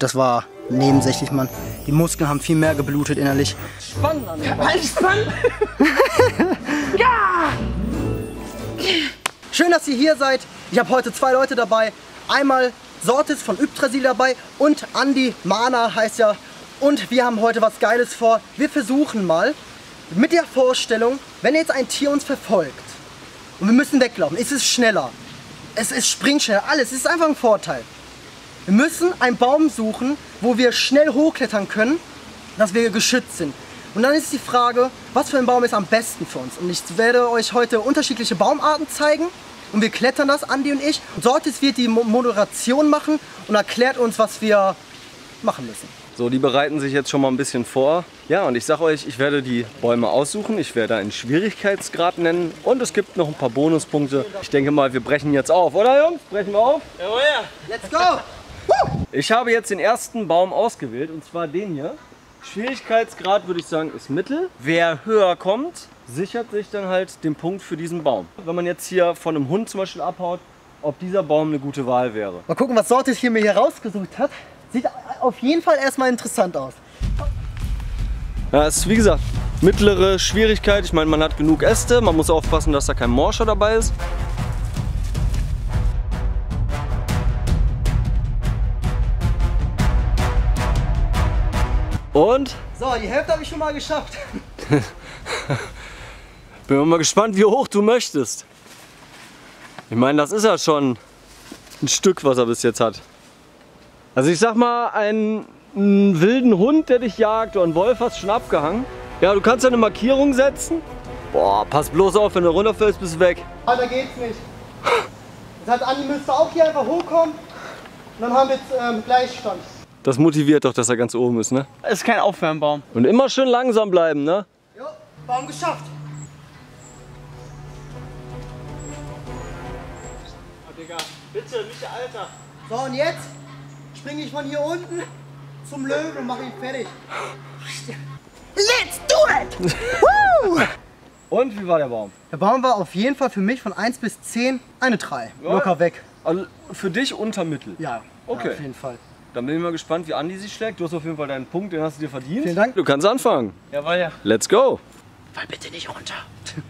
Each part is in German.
Das war nebensächlich, Mann. Die Muskeln haben viel mehr geblutet innerlich. Spannen an den Beinen. Spannen! ja! Schön, dass ihr hier seid. Ich habe heute zwei Leute dabei. Einmal Sortis von Yggdrasil dabei und Andy Mana heißt ja. Und wir haben heute was Geiles vor. Wir versuchen mal mit der Vorstellung, wenn jetzt ein Tier uns verfolgt und wir müssen weglaufen, ist es schneller. Es ist springt schneller, alles. Es ist einfach ein Vorteil. Wir müssen einen Baum suchen, wo wir schnell hochklettern können, dass wir geschützt sind. Und dann ist die Frage, was für ein Baum ist am besten für uns? Und ich werde euch heute unterschiedliche Baumarten zeigen. Und wir klettern das, Andi und ich. Und Sortis wird die Mo- Moderation machen und erklärt uns, was wir machen müssen. So, die bereiten sich jetzt schon mal ein bisschen vor. Ja, und ich sag euch, ich werde die Bäume aussuchen. Ich werde einen Schwierigkeitsgrad nennen. Und es gibt noch ein paar Bonuspunkte. Ich denke mal, wir brechen jetzt auf, oder Jungs? Brechen wir auf? Jawohl, ja. Let's go! Ich habe jetzt den ersten Baum ausgewählt, und zwar den hier. Schwierigkeitsgrad würde ich sagen ist mittel. Wer höher kommt, sichert sich dann halt den Punkt für diesen Baum. Wenn man jetzt hier von einem Hund zum Beispiel abhaut, ob dieser Baum eine gute Wahl wäre. Mal gucken, was Sortis hier mir hier rausgesucht hat. Sieht auf jeden Fall erstmal interessant aus. Ja, es ist wie gesagt mittlere Schwierigkeit. Ich meine, man hat genug Äste. Man muss aufpassen, dass da kein Morscher dabei ist. Und So, die Hälfte habe ich schon mal geschafft. bin mal gespannt, wie hoch du möchtest. Ich meine, das ist ja schon ein Stück, was er bis jetzt hat. Also ich sag mal, einen, einen wilden Hund, der dich jagt oder einen Wolf hast schon abgehangen. Ja, du kannst ja eine Markierung setzen. Boah, pass bloß auf, wenn du runterfällst, bist du weg. Weiter geht's nicht. Das heißt, Andi müsste auch hier einfach hochkommen. Und dann haben wir jetzt ähm, Gleichstand. Das motiviert doch, dass er ganz oben ist, ne? Ist kein Aufwärmbaum. Und immer schön langsam bleiben, ne? Jo, Baum geschafft. Oh, Digga, bitte, nicht Alter. So, und jetzt springe ich von hier unten zum Löwen und mache ihn fertig. Let's do it! Woo! Und wie war der Baum? Der Baum war auf jeden Fall für mich von 1 bis 10 eine 3. Locker weg. Also für dich unter Mittel. Ja, Okay. ja, auf jeden Fall. Dann bin ich mal gespannt, wie Andi sich schlägt. Du hast auf jeden Fall deinen Punkt, den hast du dir verdient. Vielen Dank. Du kannst anfangen. Jawohl, ja. Let's go. Fall bitte nicht runter.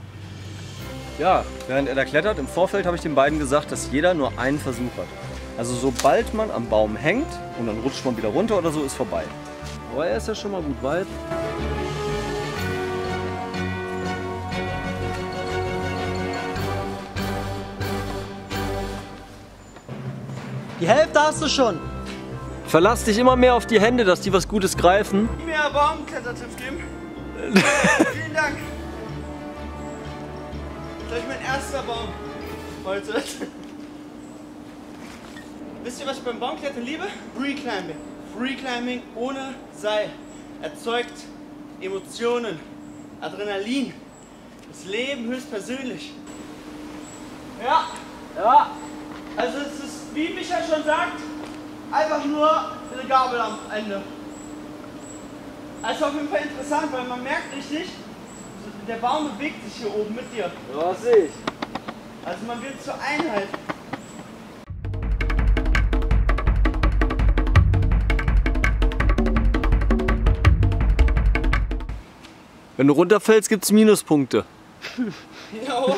Ja, während er da klettert, im Vorfeld habe ich den beiden gesagt, dass jeder nur einen Versuch hat. Also sobald man am Baum hängt und dann rutscht man wieder runter oder so, ist vorbei. Aber er ist ja schon mal gut weit. Die Hälfte hast du schon. Verlass dich immer mehr auf die Hände, dass die was Gutes greifen. Mehr Baumklettertipp geben. Vielen Dank. Das ist mein erster Baum heute. Wisst ihr, was ich beim Baumklettern liebe? Free Climbing. Free Climbing ohne Seil erzeugt Emotionen, Adrenalin, das Leben höchstpersönlich. Ja, ja. Also es ist, wie Micha schon sagt, einfach nur eine Gabel am Ende. Also auf jeden Fall interessant, weil man merkt richtig, der Baum bewegt sich hier oben mit dir. Ja, sehe ich. Also man wird zur Einheit. Wenn du runterfällst, gibt es Minuspunkte. Jo,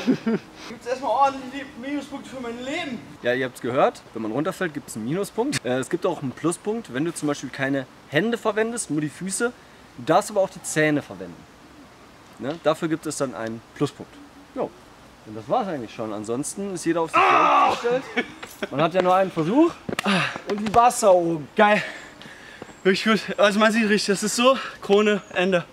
gibt's erstmal ordentlich Minuspunkte für mein Leben. Ja, ihr habt es gehört. Wenn man runterfällt, gibt es einen Minuspunkt. Äh, es gibt auch einen Pluspunkt, wenn du zum Beispiel keine Hände verwendest, nur die Füße. Du darfst aber auch die Zähne verwenden. Ne? Dafür gibt es dann einen Pluspunkt. Jo. Und das war's eigentlich schon. Ansonsten ist jeder auf sich selbst gestellt. Man hat ja nur einen Versuch. Und wie war's da oben? Geil. Wirklich gut. Also man sieht richtig, das ist so, Krone, Ende.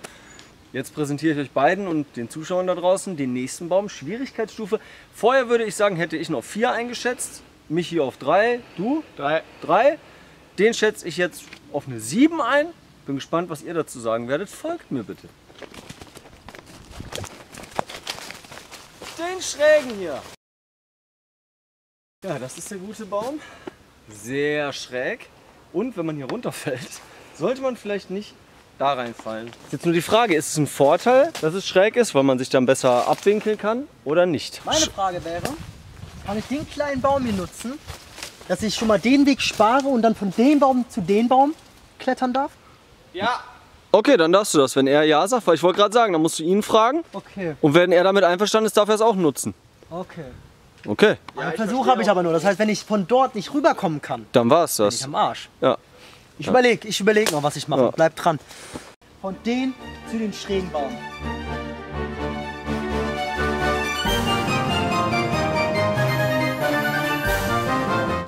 Jetzt präsentiere ich euch beiden und den Zuschauern da draußen den nächsten Baum. Schwierigkeitsstufe. Vorher würde ich sagen, hätte ich noch vier eingeschätzt. Mich hier auf drei. Du? Drei. Drei. Den schätze ich jetzt auf eine 7 ein. Bin gespannt, was ihr dazu sagen werdet. Folgt mir bitte. Den schrägen hier. Ja, das ist der gute Baum. Sehr schräg. Und wenn man hier runterfällt, sollte man vielleicht nicht da reinfallen. Ist Jetzt nur die Frage, ist es ein Vorteil, dass es schräg ist, weil man sich dann besser abwinkeln kann oder nicht? Meine Frage wäre, kann ich den kleinen Baum hier nutzen, dass ich schon mal den Weg spare und dann von dem Baum zu dem Baum klettern darf? Ja, Okay, dann darfst du das, wenn er ja sagt, weil ich wollte gerade sagen, dann musst du ihn fragen. Okay, Und wenn er damit einverstanden ist, darf er es auch nutzen. okay. Okay, Ja, einen Versuch habe ich aber nur. Das heißt, wenn ich von dort nicht rüberkommen kann, dann war es bin ich das. am Arsch. Ja. Ich überlege, ich überlege noch, was ich mache. Ja. Bleib dran. Von den zu den schrägen Baum.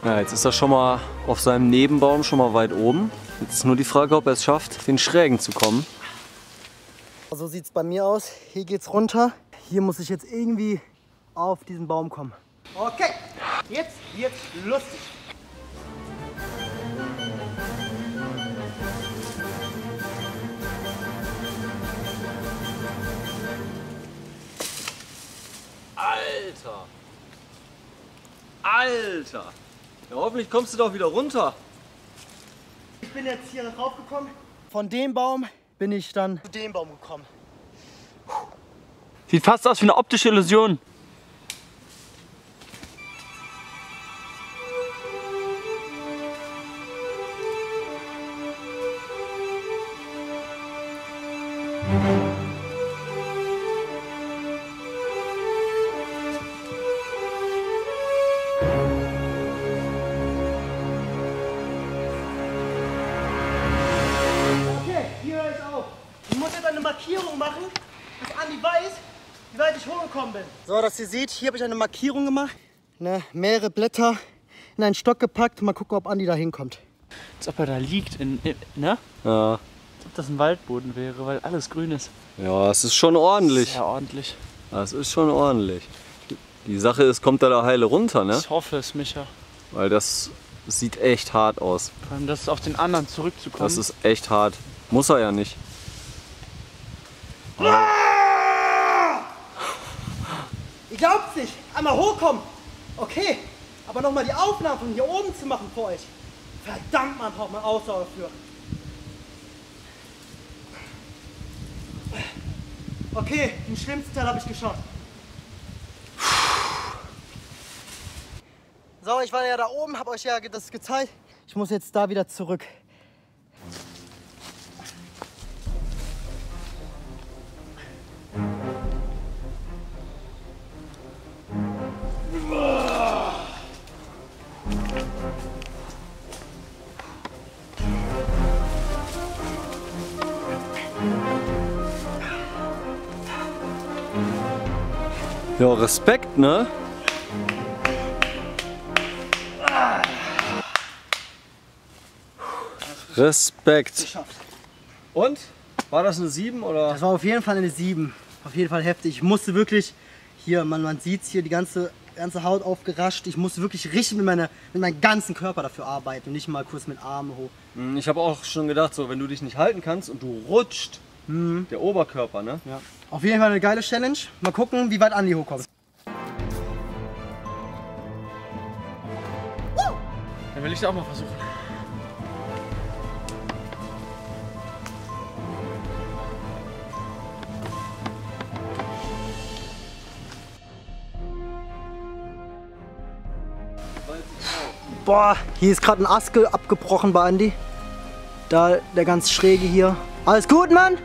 Ja, jetzt ist er schon mal auf seinem Nebenbaum schon mal weit oben. Jetzt ist nur die Frage, ob er es schafft, den Schrägen zu kommen. So sieht es bei mir aus. Hier geht's runter. Hier muss ich jetzt irgendwie auf diesen Baum kommen. Okay, jetzt wird's lustig. Alter! Alter! Ja, hoffentlich kommst du doch wieder runter. Ich bin jetzt hier raufgekommen. Von dem Baum bin ich dann zu dem Baum gekommen. Sieht fast aus wie eine optische Illusion. Wie weit ich hochgekommen bin. So, dass ihr seht, hier habe ich eine Markierung gemacht. Ne, mehrere Blätter in einen Stock gepackt. Mal gucken, ob Andi da hinkommt. Als ob er da liegt, in, in, ne? Ja. Als ob das ein Waldboden wäre, weil alles grün ist. Ja, es ist schon ordentlich. Sehr ordentlich. Das ist schon ordentlich. Die Sache ist, kommt er da heile runter, ne? Ich hoffe es, Micha. Weil das sieht echt hart aus. Vor allem, das auf den anderen zurückzukommen. Das ist echt hart. Muss er ja nicht. Ihr glaubt's nicht. Einmal hochkommen. Okay. Aber nochmal die Aufnahmen von hier oben zu machen für euch. Verdammt, man braucht mal Ausdauer dafür. Okay, den schlimmsten Teil habe ich geschafft. So, ich war ja da oben, habe euch ja das gezeigt. Ich muss jetzt da wieder zurück. Ja, Respekt, ne? Respekt. Und? War das eine 7 oder? Das war auf jeden Fall eine 7. Auf jeden Fall heftig. Ich musste wirklich, hier, man, man sieht hier, die ganze, ganze Haut aufgerascht. Ich musste wirklich richtig mit, meiner, mit meinem ganzen Körper dafür arbeiten und nicht mal kurz mit Armen hoch. Hm, Ich habe auch schon gedacht, so wenn du dich nicht halten kannst und du rutscht, der Oberkörper, ne? Ja. Auf jeden Fall eine geile Challenge. Mal gucken, wie weit Andi hochkommt. Dann will ich es auch mal versuchen. Boah, hier ist gerade ein ge- abgebrochen bei Andi. Da der ganz schräge hier. Alles gut, Mann?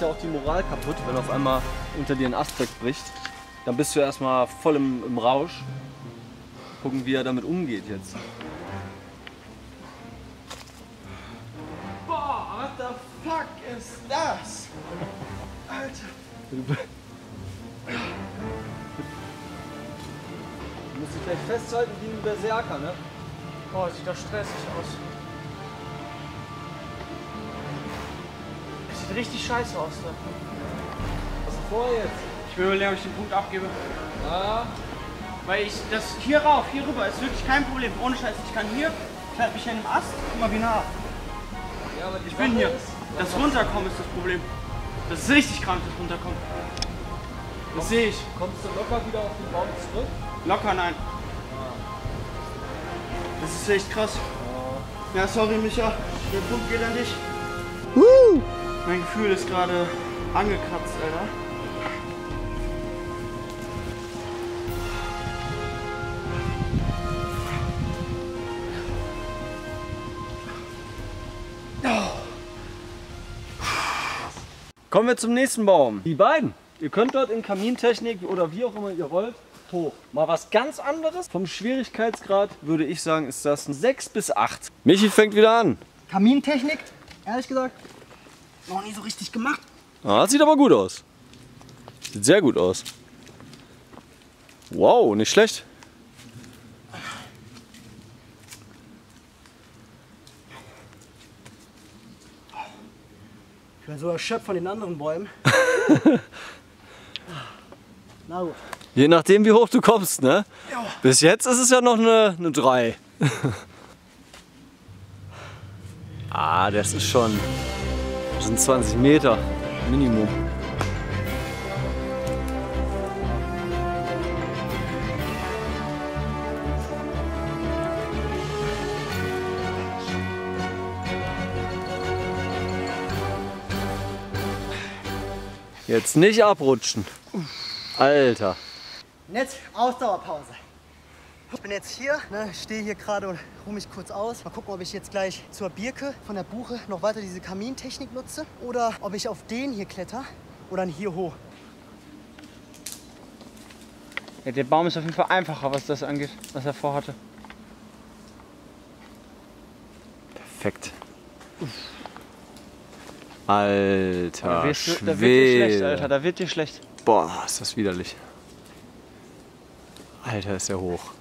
Ja auch die Moral kaputt, wenn auf einmal unter dir ein Ast wegbricht. Dann bist du erstmal voll im, im Rausch. Gucken, wie er damit umgeht jetzt. Boah, what the fuck ist das? Du musst dich gleich festhalten wie ein Berserker, ne? Boah, sieht doch stressig aus. Sieht richtig scheiße aus da. Was ist vor jetzt? Ich will überlegen, ob ich den Punkt abgebe. Ja, Weil ich das hier rauf, hier rüber ist wirklich kein Problem. Ohne Scheiß, ich kann hier, klemmt mich an dem Ast, guck mal wie nah. ja aber die Ich bin hier. Ist, Das Runterkommen ist das Problem. Das ist richtig krank, das Runterkommen. Das sehe ich. kommst du locker wieder auf den Baum zurück? Locker nein. Das ist echt krass. Ja, sorry Micha, der Punkt geht an dich. Mein Gefühl ist gerade angekratzt, Alter. Kommen wir zum nächsten Baum. Die beiden. Ihr könnt dort in Kamintechnik oder wie auch immer ihr wollt, hoch. Mal was ganz anderes. Vom Schwierigkeitsgrad würde ich sagen, ist das ein 6 bis 8. Michi fängt wieder an. Kamintechnik, ehrlich gesagt, noch nie so richtig gemacht. Ah, das sieht aber gut aus. Sieht sehr gut aus. Wow, nicht schlecht. Ich bin so erschöpft von den anderen Bäumen. Na gut. Je nachdem, wie hoch du kommst, ne? Bis jetzt ist es ja noch eine, eine 3. ah, das ist schon. Das sind 20 Meter Minimum. Jetzt nicht abrutschen. Alter. Jetzt Ausdauerpause. Ich bin jetzt hier, ne, stehe hier gerade und ruhe mich kurz aus. Mal gucken, ob ich jetzt gleich zur Birke von der Buche noch weiter diese Kamintechnik nutze oder ob ich auf den hier kletter oder dann hier hoch. Ja, der Baum ist auf jeden Fall einfacher, was das angeht, was er vorhatte. Perfekt. Alter, Da wird, dir- da wird dir schlecht. Alter, da wird dir schlecht. Boah, ist das widerlich. Alter, ist der hoch.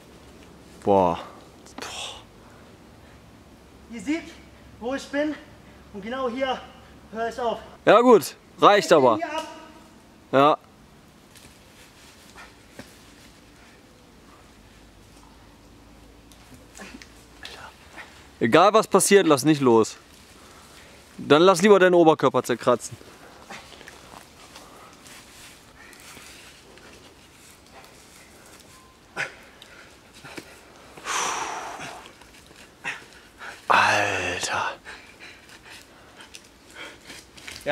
Boah. Ihr seht, wo ich bin und genau hier höre ich auf. Ja gut, reicht aber. Ja. Egal was passiert, lass nicht los. Dann lass lieber deinen Oberkörper zerkratzen.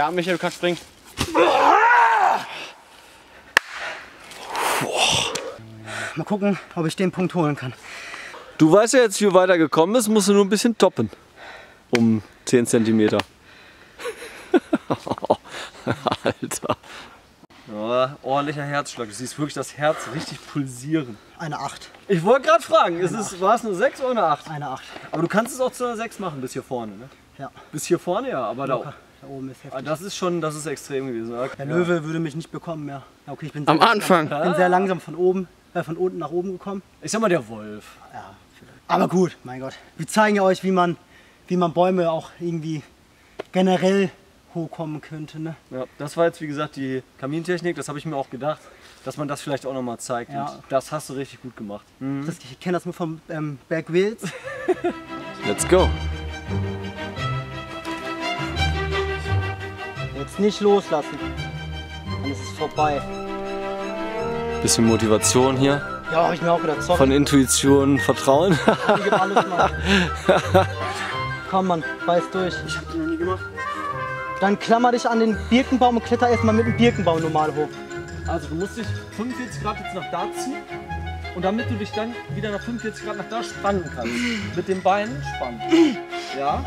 Ja, Michael, du kannst springen. Mal gucken, ob ich den Punkt holen kann. Du weißt ja jetzt, wie du weitergekommen bist, musst du nur ein bisschen toppen. Um 10 cm. Alter. Ja, ordentlicher Herzschlag. Du siehst wirklich das Herz richtig pulsieren. Eine 8. Ich wollte gerade fragen, ist es, war es eine 6 oder eine 8? Eine 8. Aber du kannst es auch zu einer 6 machen, bis hier vorne, ne? Ja. Bis hier vorne, ja, aber da, Da oben ist ah, heftig. das ist schon, das ist extrem gewesen. Okay. Der Löwe würde mich nicht bekommen mehr. Ja, okay, ich bin Am sehr Anfang. Langsam, bin sehr langsam von oben, äh, von unten nach oben gekommen. Ich sag mal der Wolf. Aber gut, mein Gott. Wir zeigen ja euch, wie man, wie man Bäume auch irgendwie generell hochkommen könnte. Ne? Ja, das war jetzt wie gesagt die Kamintechnik, das habe ich mir auch gedacht, dass man das vielleicht auch nochmal zeigt. Ja. Und das hast du richtig gut gemacht. Das, ich kenne das nur vom ähm, Berg Wils. Let's go. Jetzt nicht loslassen. Dann ist es vorbei. Bisschen Motivation hier. Ja, hab ich mir auch gedacht. Sorry, Von Intuition, Vertrauen. ich gebe alles mal. Komm, Mann, beiß durch. Ich hab den noch nie gemacht. Dann klammer dich an den Birkenbaum und kletter erstmal mit dem Birkenbaum normal hoch. Also du musst dich 45 Grad jetzt nach da ziehen und damit du dich dann wieder nach 45 Grad nach da spannen kannst. Mit den Beinen spannen. Ja?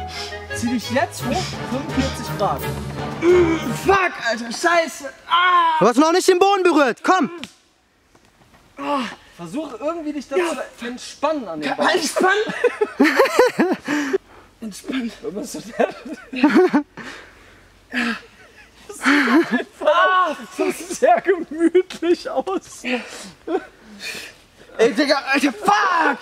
Zieh dich jetzt hoch, 45 Grad. Fuck, Alter, scheiße. Du hast noch nicht den Boden berührt. Komm! Versuch irgendwie dich da zu entspannen an den Beinen. Entspannt. Entspannt. Das sieht das sieht sehr gemütlich aus. Ey, Digga, Alter, fuck.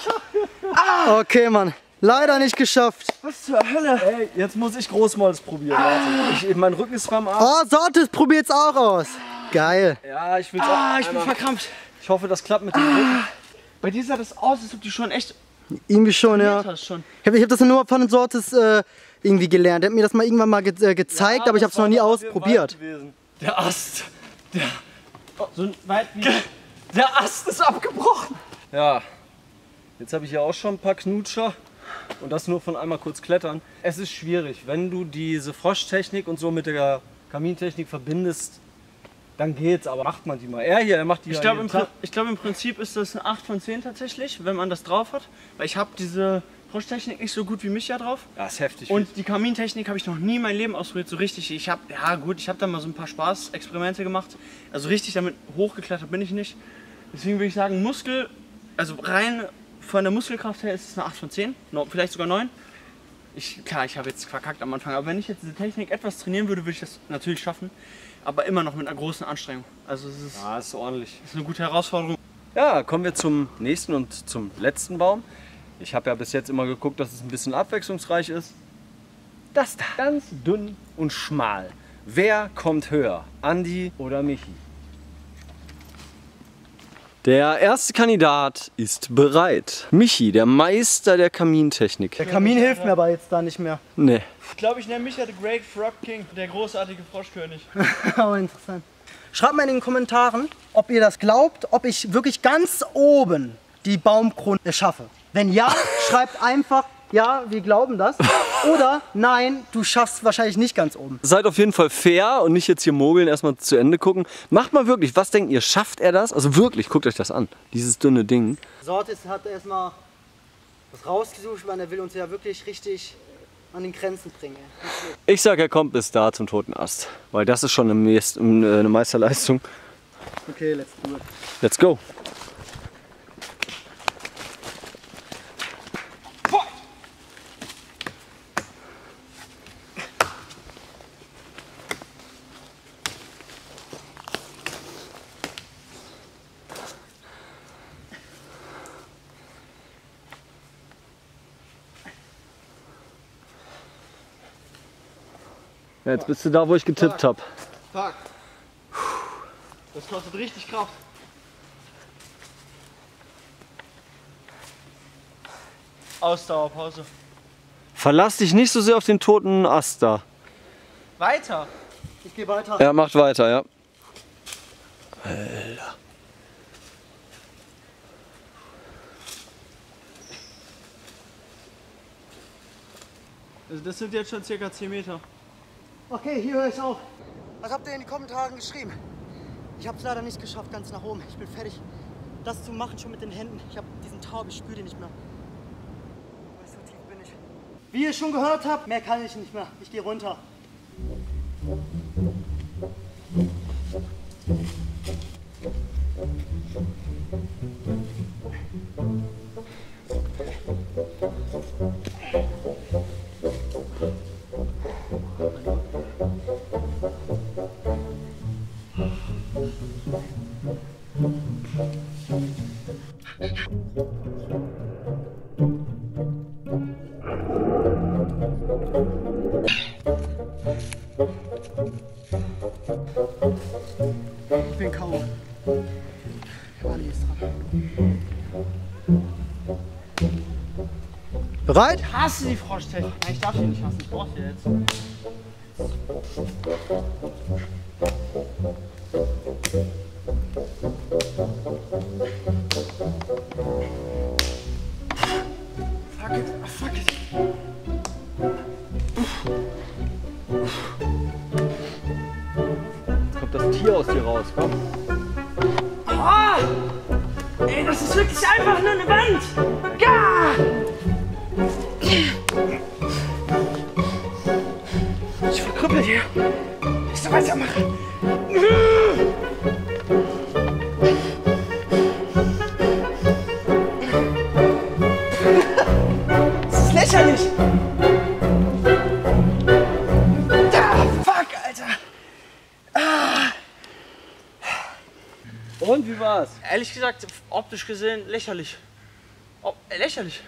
Okay, Mann. Leider nicht geschafft. Was zur Hölle? Ey, jetzt muss ich Großmolz probieren. Warte. Ich, mein Rücken ist am Arsch. Oh, Sortes probiert's auch aus. Geil. Ja, ich will auch. Ah, ich bin verkrampft. ich hoffe, das klappt mit dem Rücken. Bei dir sah das aus, als ob du schon echt Irgendwie schon, ja. schon. Ich habe hab das nur von Sortes äh, irgendwie gelernt. Er hat mir das mal irgendwann mal ge äh, gezeigt, aber ich habe es noch nie ausprobiert. Der Ast. So weit wie. Der Ast ist abgebrochen. Ja. Jetzt habe ich ja auch schon ein paar Knutscher. Und das nur von einmal kurz klettern. Es ist schwierig, wenn du diese Froschtechnik und so mit der Kamintechnik verbindest, dann geht's, aber macht man die mal. Er hier, er macht die Ich glaube, im. Pri- ich glaub, im Prinzip ist das eine 8 von 10 tatsächlich, wenn man das drauf hat. Weil ich habe diese Froschtechnik nicht so gut wie mich ja drauf. Ja, ist heftig. Und die Kamintechnik habe ich noch nie in meinem Leben ausprobiert, so richtig. Ich habe, ja gut, ich habe da mal so ein paar Spaßexperimente gemacht. Also richtig damit hochgeklettert bin ich nicht. Deswegen würde ich sagen, Muskel, also rein von der Muskelkraft her ist es eine 8 von 10, no, vielleicht sogar 9. Ich, klar, ich habe jetzt verkackt am Anfang, aber wenn ich jetzt diese Technik etwas trainieren würde, würde ich das natürlich schaffen. Aber immer noch mit einer großen Anstrengung. Also es ist, ja, ist ordentlich. ist eine gute Herausforderung. Ja, kommen wir zum nächsten und zum letzten Baum. Ich habe ja bis jetzt immer geguckt, dass es ein bisschen abwechslungsreich ist. Das da, ganz dünn und schmal. Wer kommt höher? Andi oder Michi? Der erste Kandidat ist bereit. Michi, der Meister der Kamintechnik. Der Kamin hilft mir aber jetzt da nicht mehr. Nee. Ich glaube, ich nenne mich ja The Great Frog King, der großartige Froschkönig. Aber interessant. Schreibt mal in den Kommentaren, ob ihr das glaubt, ob ich wirklich ganz oben die Baumkrone schaffe. Wenn ja, schreibt einfach, ja, wir glauben das. Oder nein, du schaffst wahrscheinlich nicht ganz oben. Seid auf jeden Fall fair und nicht jetzt hier mogeln, erstmal zu Ende gucken. Macht mal wirklich, was denkt ihr, schafft er das? Also wirklich, guckt euch das an. Dieses dünne Ding. Sortis hat erstmal was rausgesucht, weil er will uns ja wirklich richtig an den Grenzen bringen. Ich sag, er kommt bis da zum toten Ast. Weil das ist schon eine, Meist- eine Meisterleistung. Okay, let's do it. Let's go. Ja, jetzt bist du da, wo ich getippt habe. Fuck. Das kostet richtig Kraft. Ausdauerpause. Verlass dich nicht so sehr auf den toten Ast da. Weiter. Ich gehe weiter. Er macht weiter, ja. Also das sind jetzt schon circa 10 Meter. Okay, hier höre ich auf. Was habt ihr in die Kommentare geschrieben? Ich habe es leider nicht geschafft, ganz nach oben. Ich bin fertig, das zu machen, schon mit den Händen. Ich habe diesen Taub, ich spüre den nicht mehr. Weil So tief bin ich. Wie ihr schon gehört habt, mehr kann ich nicht mehr. Ich gehe runter. Ich Bereit? Ich hasse die Froschtechnik. Nein, ich darf die nicht hassen. Ich brauch sie jetzt. Fuck it. Ah, fuck it. Jetzt kommt das Tier aus dir raus, komm. Ah! Ey, das ist wirklich einfach nur eine Und wie war's? Ehrlich gesagt, optisch gesehen lächerlich. Ob, äh, lächerlich.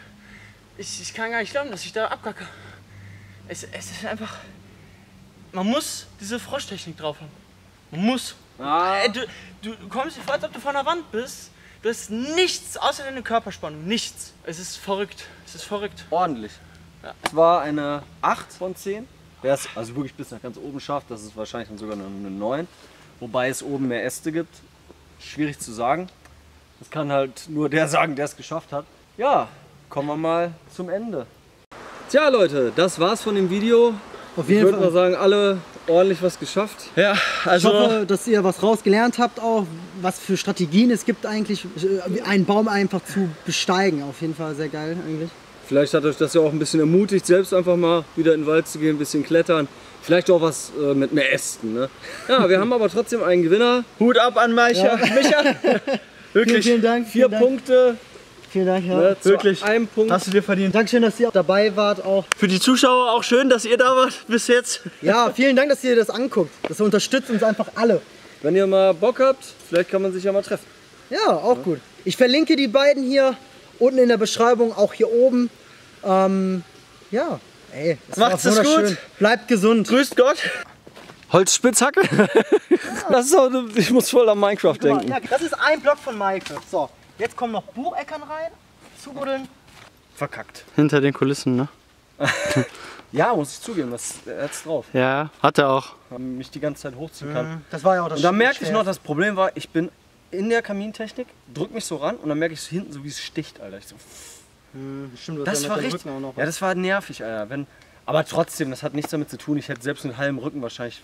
Ich, ich kann gar nicht glauben, dass ich da abkacke. Es, es ist einfach. Man muss diese Froschtechnik drauf haben. Man muss. Ah. Du, du kommst dir vor, als ob du vor einer Wand bist. Du hast nichts außer deine Körperspannung. Nichts. Es ist verrückt. Es ist verrückt. Ordentlich. Es war eine 8 von 10. Wer es also wirklich bis nach ganz oben schafft, das ist wahrscheinlich dann sogar eine 9. Wobei es oben mehr Äste gibt. Schwierig zu sagen. Das kann halt nur der sagen, der es geschafft hat. Ja, kommen wir mal zum Ende. Tja Leute, das war's von dem Video. Auf Ich jeden würde mal sagen, alle ordentlich was geschafft. Ja, Ich also hoffe, dass ihr was rausgelernt habt, auch was für Strategien es gibt eigentlich, äh, einen Baum einfach zu besteigen. Auf jeden Fall sehr geil eigentlich. Vielleicht hat euch das ja auch ein bisschen ermutigt, selbst einfach mal wieder in den Wald zu gehen, ein bisschen klettern. Vielleicht auch was äh, mit mehr Ästen. Ne? Ja, wir haben aber trotzdem einen Gewinner. Hut ab an Micha. Micha. Vielen, Wirklich. vielen Dank. Vier vielen Dank. Punkte. Vielen Dank, ja. Ne, zu Wirklich. einem Punkt. Hast du dir verdient. Dankeschön, dass ihr dabei wart auch. Für die Zuschauer auch schön, dass ihr da wart bis jetzt. Ja, vielen Dank, dass ihr das anguckt. Das unterstützt uns einfach alle. Wenn ihr mal Bock habt, vielleicht kann man sich ja mal treffen. Ja, auch gut. Ich verlinke die beiden hier unten in der Beschreibung, auch hier oben. Ähm, ja, ey, das Macht's es gut. Bleibt gesund. Grüßt Gott. Holzspitzhacke? das ist auch, ich muss voll an Minecraft denken. Ja, das ist ein Block von Maike. So, jetzt kommen noch Bucheckern rein. Zubuddeln. Verkackt. Hinter den Kulissen, ne? Ja, muss ich zugeben, das er hat's drauf. Ja, hat er auch. Mich die ganze Zeit hochziehen kann. Das war ja auch das Und dann merkte ich noch, das Problem war, ich bin in der Kamintechnik, drück mich so ran und dann merke ich so hinten so, wie es sticht, Alter. Ich so, Stimmt, hast das war richtig. Ja, das war nervig, Alter. Wenn, aber trotzdem, das hat nichts damit zu tun. Ich hätte selbst mit halbem Rücken wahrscheinlich